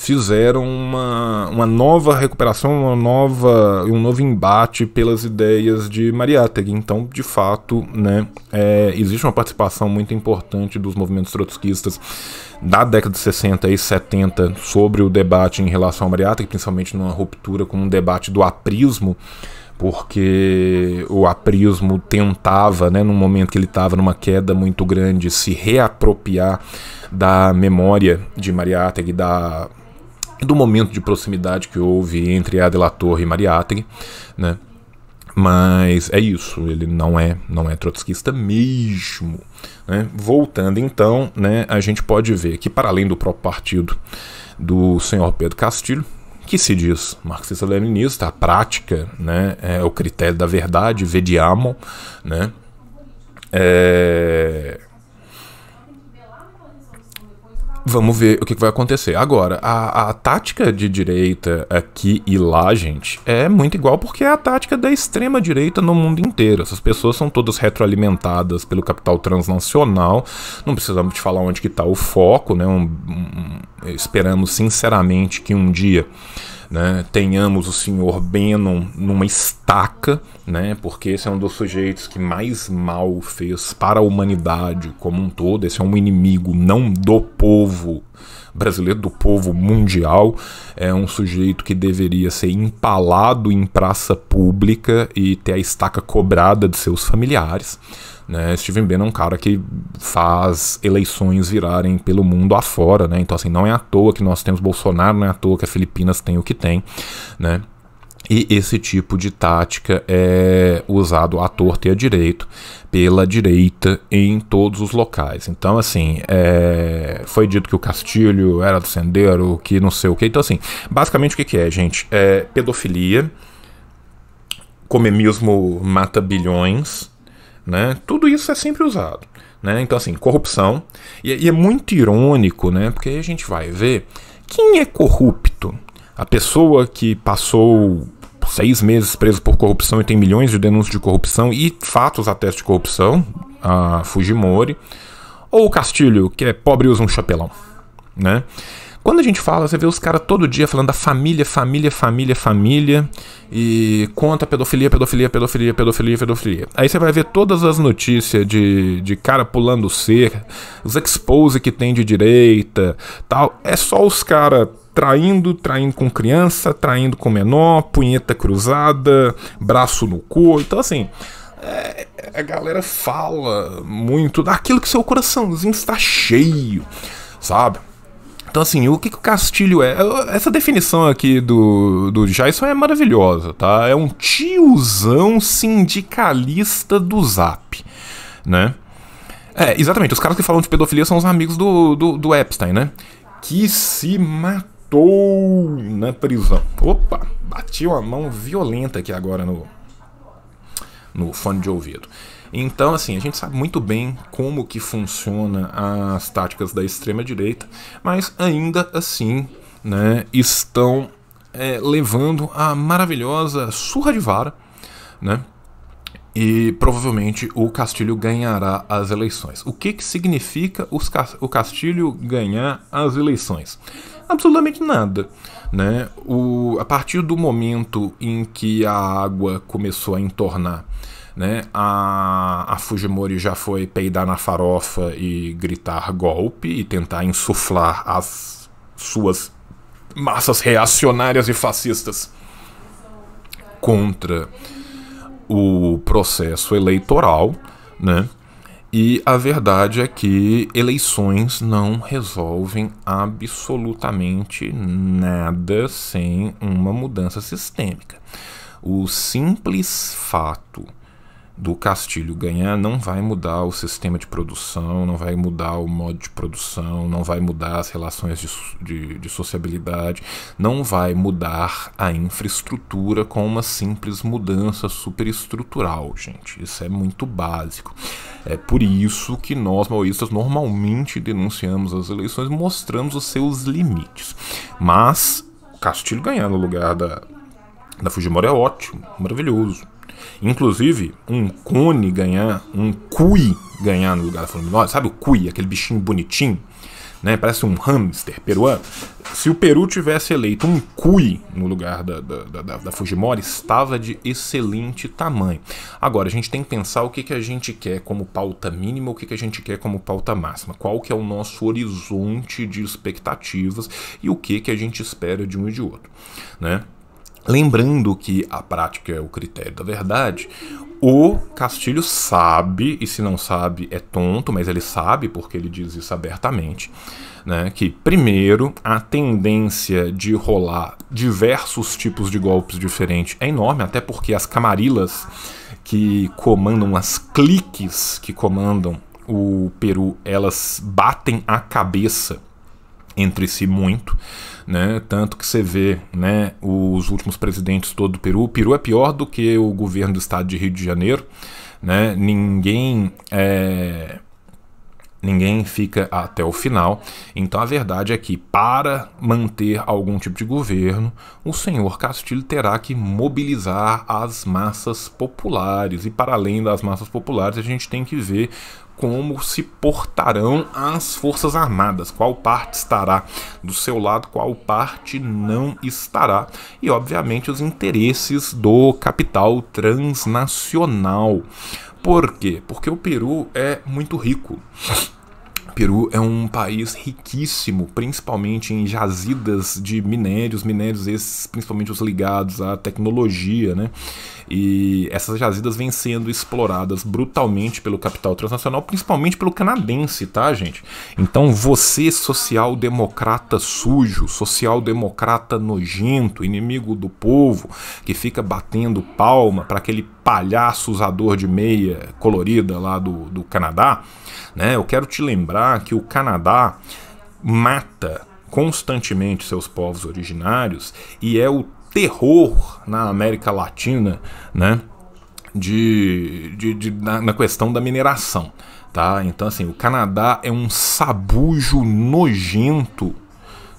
fizeram uma, uma nova recuperação, uma nova, um novo embate pelas ideias de Mariátegui. Então, de fato, né, é, existe uma participação muito importante dos movimentos trotskistas da década de 60 e 70 sobre o debate em relação a Mariátegui, principalmente numa ruptura com um debate do aprismo, porque o aprismo tentava, né, num momento que ele estava numa queda muito grande, se reapropriar da memória de Mariátegui, da do momento de proximidade que houve entre Adela Torre e Mariátegui, né? Mas é isso, ele não é não é trotskista mesmo. Né? Voltando então, né, a gente pode ver que para além do próprio partido do senhor Pedro Castilho, que se diz marxista-leninista, a prática né, é o critério da verdade, vediamo, né? É, Vamos ver o que vai acontecer. Agora, a, a, tática de direita aqui e lá, gente, é muito igual porque é a tática da extrema direita no mundo inteiro. Essas pessoas são todas retroalimentadas pelo capital transnacional. Não precisamos de falar onde que está o foco, né? Um, um, esperamos sinceramente que um dia né, tenhamos o senhor Bannon numa estaca, né, porque esse é um dos sujeitos que mais mal fez para a humanidade como um todo. Esse é um inimigo não do povo brasileiro, do povo mundial. É um sujeito que deveria ser empalado em praça pública e ter a estaca cobrada de seus familiares. Né? Steven Bannon é um cara que faz eleições virarem pelo mundo afora, né? Então, assim, não é à toa que nós temos Bolsonaro, não é à toa que a Filipinas tem o que tem, né? E esse tipo de tática é usado à torta e à direito pela direita em todos os locais. Então, assim, é... foi dito que o Castilho era do Sendero, que não sei o que. Então, assim, basicamente o que, que é, gente? É pedofilia, comemismo mata bilhões, né? Tudo isso é sempre usado. Né? Então, assim, corrupção. E, e é muito irônico, né? Porque aí a gente vai ver quem é corrupto. A pessoa que passou seis meses preso por corrupção e tem milhões de denúncias de corrupção e fatos até de corrupção, a Fujimori, ou o Castilho, que é pobre e usa um chapelão, né? Quando a gente fala, você vê os caras todo dia falando da família, família, família, família, e conta pedofilia, pedofilia, pedofilia, pedofilia, pedofilia. Aí você vai ver todas as notícias de, de cara pulando cerca, os expose que tem de direita, tal. É só os caras traindo, traindo com criança, traindo com menor, punheta cruzada, braço no cu. Então, assim, é, a galera fala muito daquilo que seu coraçãozinho está cheio, sabe? Então, assim, o que, que o Castilho é? Essa definição aqui do, do Jason é maravilhosa, tá? É um tiozão sindicalista do Zap, né? É, exatamente. Os caras que falam de pedofilia são os amigos do, do, do Epstein, né? Que se matou na prisão. Opa, bati uma mão violenta aqui agora no, no fone de ouvido. Então, assim, a gente sabe muito bem como que funciona as táticas da extrema direita, mas ainda assim, né, estão é, levando a maravilhosa surra de vara, né? E provavelmente o Castilho ganhará as eleições. O que, que significa os, o Castilho ganhar as eleições? Absolutamente nada. Né? O, a partir do momento em que a água começou a entornar, né, a, a Fujimori já foi peidar na farofa e gritar golpe e tentar insuflar as suas massas reacionárias e fascistas contra o processo eleitoral, né? E a verdade é que eleições não resolvem absolutamente nada sem uma mudança sistêmica. O simples fato do Castilho ganhar não vai mudar o sistema de produção, não vai mudar o modo de produção, não vai mudar as relações de, de, de, sociabilidade, não vai mudar a infraestrutura com uma simples mudança superestrutural, gente. Isso é muito básico. É por isso que nós, maoístas, normalmente denunciamos as eleições, mostramos os seus limites. Mas Castilho ganhar no lugar da, da Fujimori é ótimo, maravilhoso. Inclusive, um cone ganhar, um cui ganhar no lugar da Fluminense. Sabe o cui, aquele bichinho bonitinho? Né? Parece um hamster peruano. Se o Peru tivesse eleito um cui no lugar da, da, da, da, Fujimori, estava de excelente tamanho. Agora, a gente tem que pensar o que, que a gente quer como pauta mínima, o que, que a gente quer como pauta máxima. Qual que é o nosso horizonte de expectativas e o que, que a gente espera de um e de outro. Né? Lembrando que a prática é o critério da verdade, o Castilho sabe, e se não sabe é tonto, mas ele sabe porque ele diz isso abertamente, né, que primeiro a tendência de rolar diversos tipos de golpes diferentes é enorme, até porque as camarilas que comandam, as cliques que comandam o Peru, elas batem a cabeça entre si muito né? Tanto que você vê, né, os últimos presidentes todo do Peru. O Peru é pior do que o governo do estado de Rio de Janeiro, né? Ninguém é, ninguém fica até o final. Então a verdade é que para manter algum tipo de governo, o senhor Castilho terá que mobilizar as massas populares. E para além das massas populares, a gente tem que ver como se portarão as Forças Armadas, qual parte estará do seu lado, qual parte não estará, e obviamente os interesses do capital transnacional. Por quê? Porque o Peru é muito rico. Peru é um país riquíssimo, principalmente em jazidas de minérios, minérios esses principalmente os ligados à tecnologia, né? E essas jazidas vêm sendo exploradas brutalmente pelo capital transnacional, principalmente pelo canadense, tá, gente? Então você, social-democrata sujo, social-democrata nojento, inimigo do povo, que fica batendo palma para aquele palhaço usador de meia colorida lá do, do Canadá, né? Eu quero te lembrar que o Canadá mata constantemente seus povos originários e é o terror na América Latina, né? De, de, de na, na, questão da mineração, tá? Então assim, o Canadá é um sabujo nojento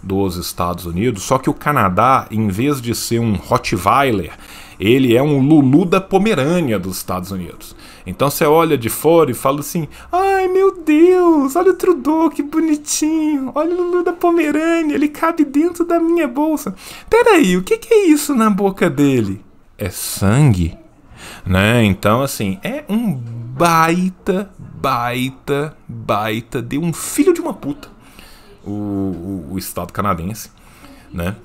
dos Estados Unidos, só que o Canadá, em vez de ser um Rottweiler, ele é um Lulu da Pomerânia dos Estados Unidos. Então você olha de fora e fala assim: ai meu Deus, olha o Trudeau, que bonitinho, olha o Lulu da Pomerânia, ele cabe dentro da minha bolsa. Peraí, o que, que é isso na boca dele? É sangue? Né? Então, assim, é um baita, baita, baita de um filho de uma puta o, o, o Estado canadense, né?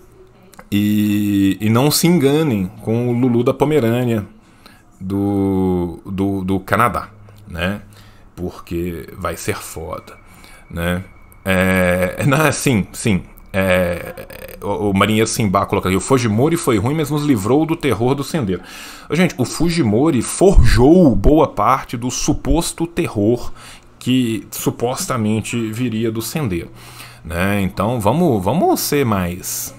E, e não se enganem com o Lulu da Pomerânia do, do, do Canadá, né? Porque vai ser foda, né? É, não, sim, sim. É, o, o marinheiro Simba coloca aqui: o Fujimori foi ruim, mas nos livrou do terror do sendeiro. Gente, o Fujimori forjou boa parte do suposto terror que supostamente viria do sendeiro. né? Então vamos, vamos ser mais,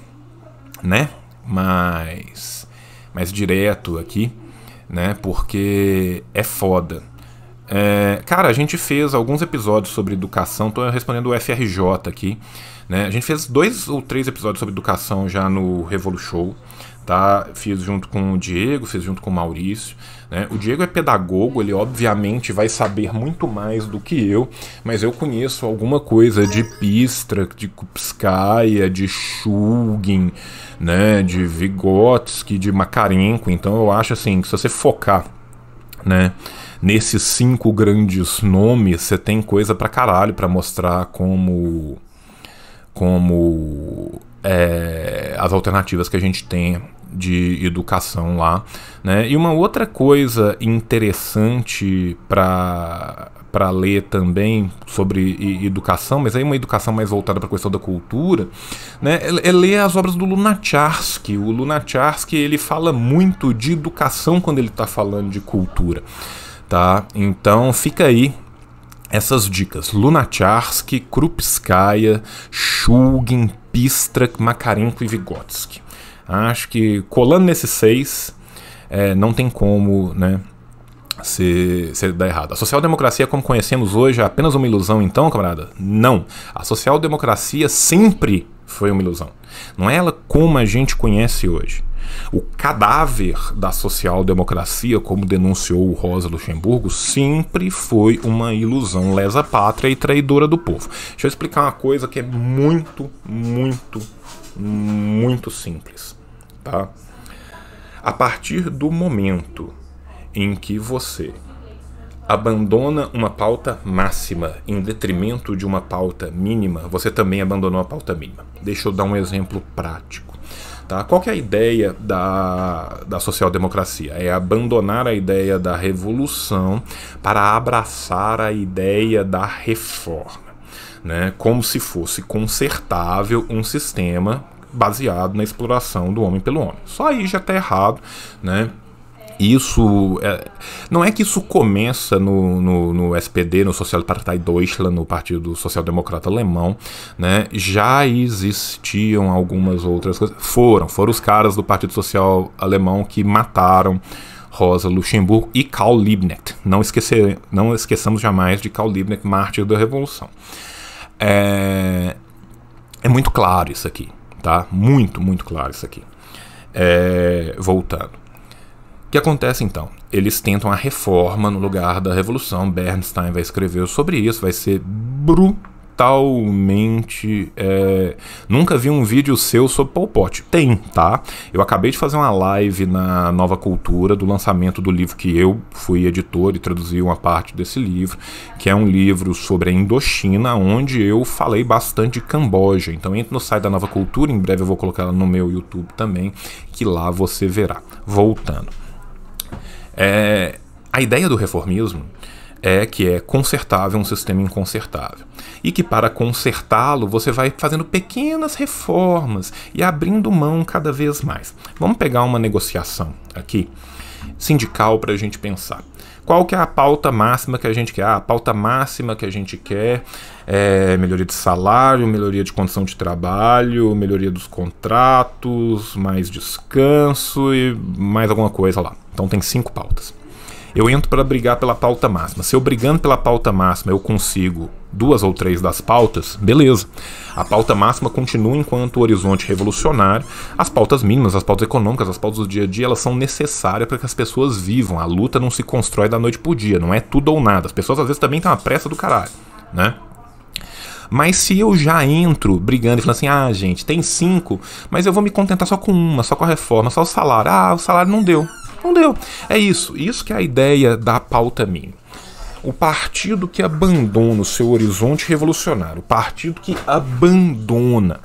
né? Mais, mais direto aqui, né? Porque é foda. É, cara, a gente fez alguns episódios sobre educação, tô respondendo o FRJ aqui, né? A gente fez dois ou três episódios sobre educação já no Revolu Show, tá? Fiz junto com o Diego, fiz junto com o Maurício. Né? O Diego é pedagogo, ele obviamente vai saber muito mais do que eu, mas eu conheço alguma coisa de Pistra, de Kupskaya, de Shugin, né? de Vygotsky, de Makarenko. Então eu acho assim que se você focar né, nesses cinco grandes nomes, você tem coisa pra caralho pra mostrar como como é, as alternativas que a gente tem de educação lá. Né? E uma outra coisa interessante para para ler também sobre educação, mas aí uma educação mais voltada para a questão da cultura, né, é, é, ler as obras do Lunacharsky. O Lunacharsky ele fala muito de educação quando ele está falando de cultura, tá? Então fica aí essas dicas: Lunacharsky, Krupskaya, Shulgin, Pistrak, Makarenko e Vygotsky. Acho que colando nesses seis, é, não tem como, né? Se, se dar errado. A social-democracia, como conhecemos hoje, é apenas uma ilusão, então, camarada? Não. A social-democracia sempre foi uma ilusão. Não é ela como a gente conhece hoje. O cadáver da social-democracia, como denunciou Rosa Luxemburgo, sempre foi uma ilusão lesa pátria e traidora do povo. Deixa eu explicar uma coisa que é muito, muito, muito simples tá? A partir do momento em que você abandona uma pauta máxima em detrimento de uma pauta mínima, você também abandonou a pauta mínima. Deixa eu dar um exemplo prático. Tá? Qual é a ideia da, da social-democracia? É abandonar a ideia da revolução para abraçar a ideia da reforma. Né? Como se fosse consertável um sistema baseado na exploração do homem pelo homem. Só aí já está errado, né? Isso é, não é que isso começa no, no, no SPD, no Sozialpartei Deutschland, no Partido Social Democrata Alemão, né? Já existiam algumas outras coisas. Foram, foram os caras do Partido Social Alemão que mataram Rosa Luxemburgo e Karl Liebknecht. Não, esquecer, não esqueçamos jamais de Karl Liebknecht, mártir da Revolução. É, é muito claro isso aqui tá? Muito, muito claro isso aqui. É, voltando. O que acontece então? Eles tentam a reforma no lugar da revolução. Bernstein vai escrever sobre isso, vai ser brutal totalmente. É... Nunca vi um vídeo seu sobre Pol Pot. Tem, tá? Eu acabei de fazer uma live na Nova Cultura do lançamento do livro que eu fui editor e traduzi uma parte desse livro, que é um livro sobre a Indochina, onde eu falei bastante de Camboja. Então entre no site da Nova Cultura, em breve eu vou colocar ela no meu YouTube também, que lá você verá. Voltando. É... A ideia do reformismo é que é consertável um sistema inconsertável. E que para consertá-lo você vai fazendo pequenas reformas e abrindo mão cada vez mais. Vamos pegar uma negociação aqui, sindical, para a gente pensar. Qual que é a pauta máxima que a gente quer? Ah, a pauta máxima que a gente quer é melhoria de salário, melhoria de condição de trabalho, melhoria dos contratos, mais descanso e mais alguma coisa lá. Então tem cinco pautas eu entro para brigar pela pauta máxima. Se eu brigando pela pauta máxima eu consigo duas ou três das pautas, beleza. A pauta máxima continua enquanto horizonte revolucionário. As pautas mínimas, as pautas econômicas, as pautas do dia a dia, elas são necessárias para que as pessoas vivam. A luta não se constrói da noite pro dia, não é tudo ou nada. As pessoas às vezes também têm uma pressa do caralho, né? Mas se eu já entro brigando e falando assim, ah, gente, tem cinco, mas eu vou me contentar só com uma, só com a reforma, só o salário. Ah, o salário não deu. Não deu. É isso. Isso que é a ideia da pauta mínima. O partido que abandona o seu horizonte revolucionário, o partido que abandona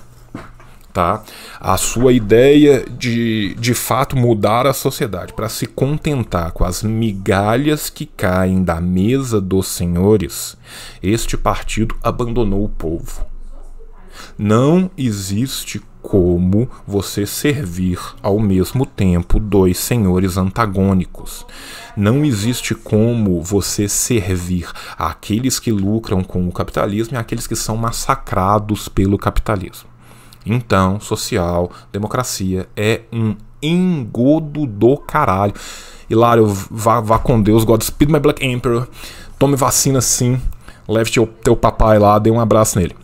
tá? A sua ideia de de fato mudar a sociedade para se contentar com as migalhas que caem da mesa dos senhores, este partido abandonou o povo. Não existe como você servir ao mesmo tempo dois senhores antagônicos. Não existe como você servir aqueles que lucram com o capitalismo e aqueles que são massacrados pelo capitalismo. Então, social, democracia é um engodo do caralho. Hilário, vá, vá com Deus, Godspeed my Black Emperor. Tome vacina sim. Leve teu, teu papai lá, dê um abraço nele.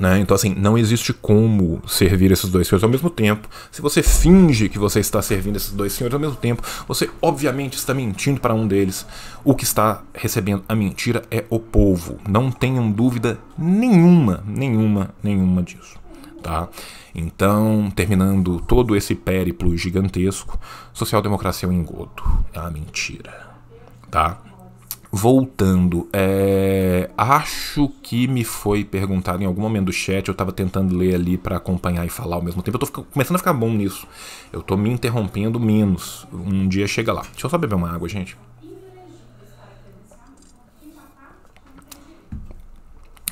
Né? Então, assim, não existe como servir esses dois senhores ao mesmo tempo. Se você finge que você está servindo esses dois senhores ao mesmo tempo, você obviamente está mentindo para um deles. O que está recebendo a mentira é o povo. Não tenham dúvida nenhuma, nenhuma, nenhuma disso. Tá? Então, terminando todo esse périplo gigantesco, social-democracia é um engodo, é uma mentira. Tá? Voltando, é, acho que me foi perguntado em algum momento do chat, eu estava tentando ler ali para acompanhar e falar ao mesmo tempo. Eu tô começando a ficar bom nisso. Eu tô me interrompendo menos. Um dia chega lá. Deixa eu só beber uma água, gente.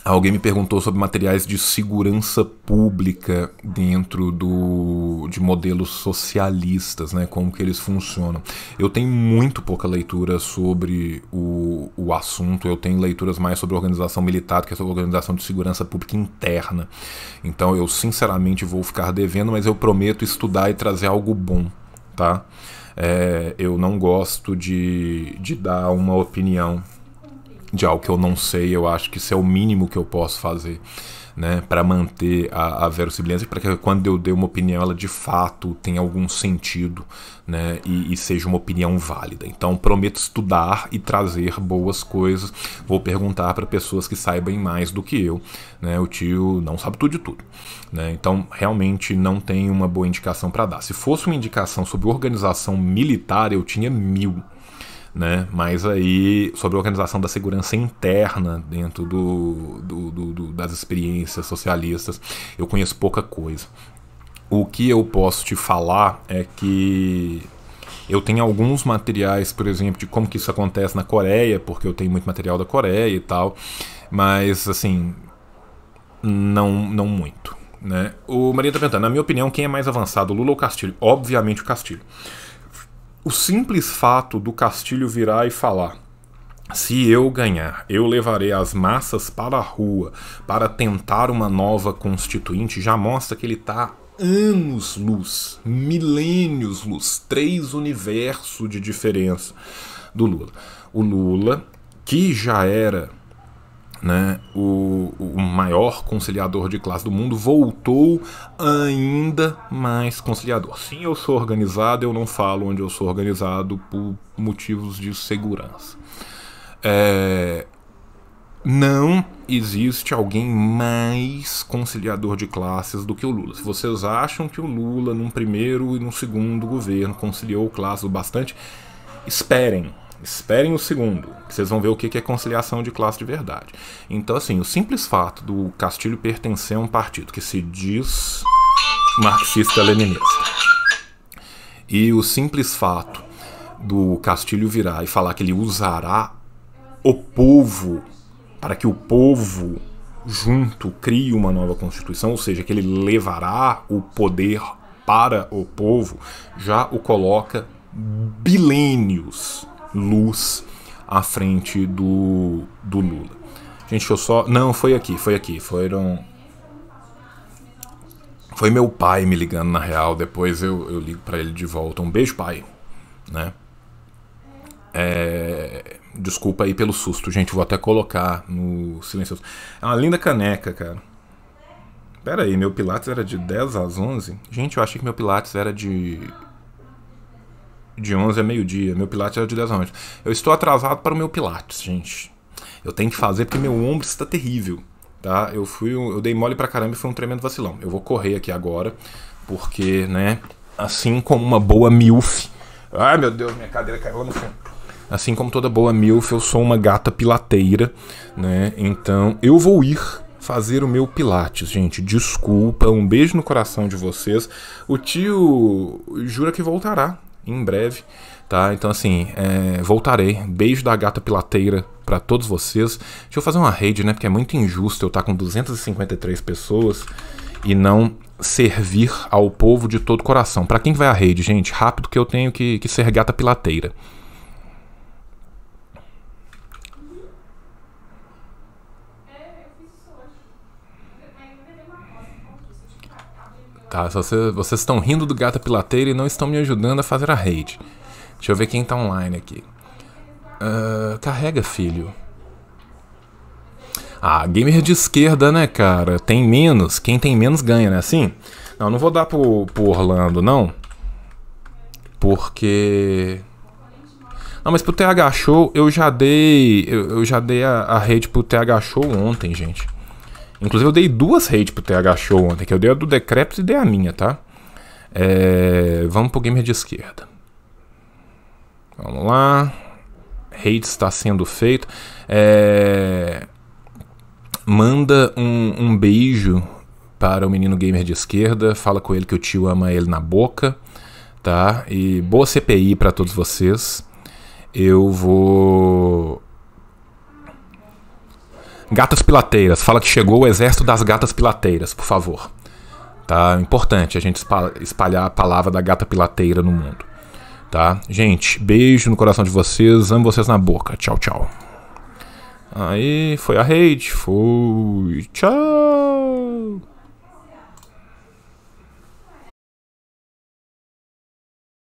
Alguém me perguntou sobre materiais de segurança pública dentro do, de modelos socialistas, né, como que eles funcionam. Eu tenho muito pouca leitura sobre o, o assunto, eu tenho leituras mais sobre organização militar, que é sobre organização de segurança pública interna. Então eu sinceramente vou ficar devendo, mas eu prometo estudar e trazer algo bom, tá? É, eu não gosto de, de dar uma opinião de algo que eu não sei, eu acho que isso é o mínimo que eu posso fazer. Né, para manter a, a verossimilhança, para que quando eu dê uma opinião, ela de fato tenha algum sentido né, e, e, seja uma opinião válida. Então, prometo estudar e trazer boas coisas. Vou perguntar para pessoas que saibam mais do que eu. Né, o tio não sabe tudo de tudo. Né, então, realmente não tem uma boa indicação para dar. Se fosse uma indicação sobre organização militar, eu tinha mil né? Mas aí sobre a organização da segurança interna dentro do, do, do, do, das experiências socialistas, eu conheço pouca coisa. O que eu posso te falar é que eu tenho alguns materiais, por exemplo, de como que isso acontece na Coreia, porque eu tenho muito material da Coreia e tal, mas assim, não, não muito. Né? O Maria está perguntando, na minha opinião, quem é mais avançado, Lula ou Castilho? Obviamente o Castilho. O simples fato do Castilho virar e falar: se eu ganhar, eu levarei as massas para a rua para tentar uma nova constituinte, já mostra que ele está anos-luz, milênios luz, três universos de diferença do Lula. O Lula, que já era né, o, o, maior conciliador de classe do mundo, voltou ainda mais conciliador. Sim, eu sou organizado, eu não falo onde eu sou organizado por motivos de segurança. É, não existe alguém mais conciliador de classes do que o Lula. Se vocês acham que o Lula, num primeiro e num segundo governo, conciliou classes bastante, esperem Esperem o segundo, que vocês vão ver o que é conciliação de classe de verdade. Então, assim, o simples fato do Castilho pertencer a um partido que se diz marxista-leninista e o simples fato do Castilho virar e falar que ele usará o povo para que o povo junto crie uma nova constituição, ou seja, que ele levará o poder para o povo, já o coloca bilênios luz à frente do, do Lula. Gente, eu só. Não, foi aqui, foi aqui. Foram. Foi meu pai me ligando na real. Depois eu, eu ligo para ele de volta. Um beijo, pai. Né? É... Desculpa aí pelo susto, gente. Vou até colocar no silencioso. É uma linda caneca, cara. Pera aí, meu Pilates era de 10 às 11? Gente, eu achei que meu Pilates era de de 11 a meio-dia. Meu Pilates era de 10 a 11. Eu estou atrasado para o meu Pilates, gente. Eu tenho que fazer porque meu ombro está terrível. Tá? Eu fui, eu dei mole pra caramba e foi um tremendo vacilão. Eu vou correr aqui agora, porque, né, assim como uma boa milf. Ai, meu Deus, minha cadeira caiu no fundo. Assim como toda boa milf, eu sou uma gata pilateira, né? Então, eu vou ir fazer o meu pilates, gente. Desculpa, um beijo no coração de vocês. O tio jura que voltará em breve, tá? Então, assim, é, voltarei. Beijo da gata pilateira para todos vocês. Deixa eu fazer uma rede, né? Porque é muito injusto eu estar tá com 253 pessoas e não servir ao povo de todo coração. Para quem vai à rede, gente? Rápido que eu tenho que, que ser gata pilateira. Tá, você, vocês estão rindo do gata pilateira e não estão me ajudando a fazer a raid. Deixa eu ver quem tá online aqui. Uh, carrega, filho. Ah, gamer de esquerda, né, cara? Tem menos. Quem tem menos ganha, né? Assim? Não, não vou dar pro, pro Orlando, não. Porque. Não, mas pro TH Show eu já dei. Eu, eu já dei a, a rede pro TH Show ontem, gente. Inclusive eu dei duas redes pro TH Show ontem, que eu dei a do Decrepit e dei a minha, tá? É, vamos pro gamer de esquerda. Vamos lá. Rede está sendo feito. É, manda um, um beijo para o menino gamer de esquerda. Fala com ele que o tio ama ele na boca, tá? E boa CPI para todos vocês. Eu vou Gatas pilateiras, fala que chegou o exército das gatas pilateiras, por favor. Tá? Importante a gente espalhar a palavra da gata pilateira no mundo. Tá? Gente, beijo no coração de vocês, amo vocês na boca. Tchau, tchau. Aí, foi a rede, foi. Tchau.